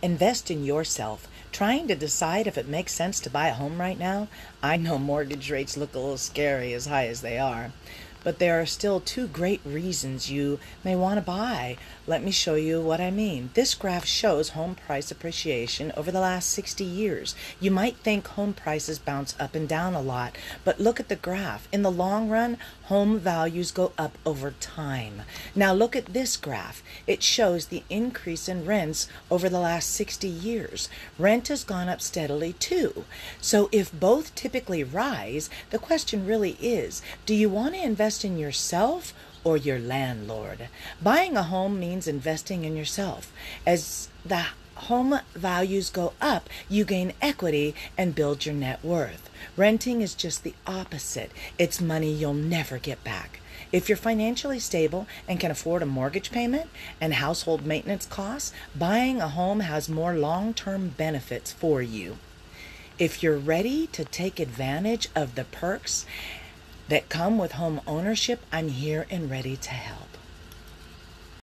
Invest in yourself. Trying to decide if it makes sense to buy a home right now? I know mortgage rates look a little scary as high as they are. But there are still two great reasons you may want to buy. Let me show you what I mean. This graph shows home price appreciation over the last 60 years. You might think home prices bounce up and down a lot, but look at the graph. In the long run, home values go up over time. Now look at this graph. It shows the increase in rents over the last 60 years. Rent has gone up steadily too. So if both typically rise, the question really is, do you want to invest invest in yourself or your landlord. Buying a home means investing in yourself. As the home values go up, you gain equity and build your net worth. Renting is just the opposite. It's money you'll never get back. If you're financially stable and can afford a mortgage payment and household maintenance costs, buying a home has more long term benefits for you. If you're ready to take advantage of the perks that come with home ownership, I'm here and ready to help.